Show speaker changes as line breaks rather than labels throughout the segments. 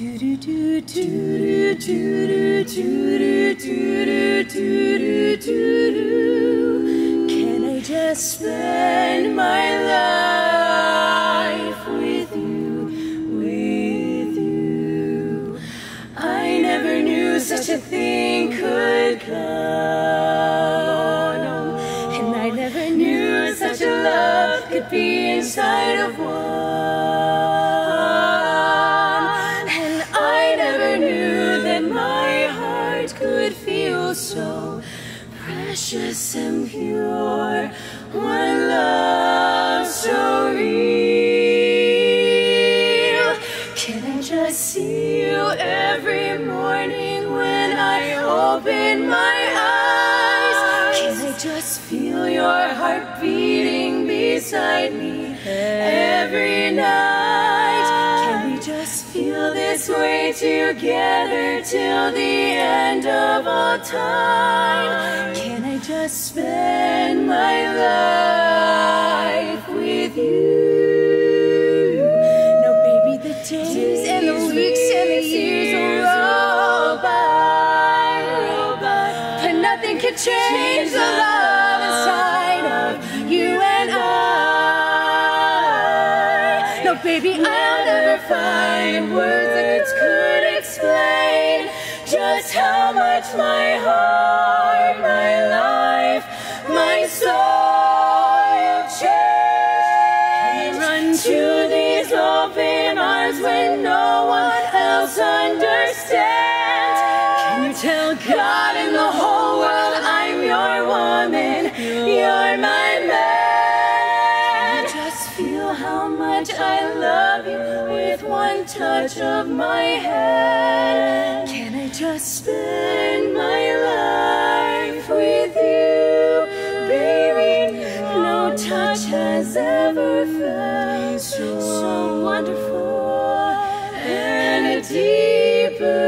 Can I just spend my life with you, with you? I never knew such a thing could come, and I never knew such a love could be inside of one. Could feel so precious and pure. One love so real. Can I just see you every morning when I open my eyes? Can I just feel your heart beating beside me every night? This way together till the end of all time? Can I just spend my life with you? No, baby, the days and the weeks and the years will roll by, but nothing can change the love inside baby, I'll never find words that could explain just how much my heart, one touch of my hand. Can I just spend my life with you, baby? No touch has ever felt so wonderful and a deeper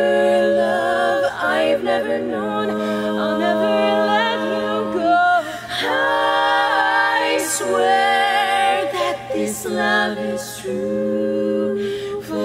love I've never known. I'll never let you go. I swear that this love is true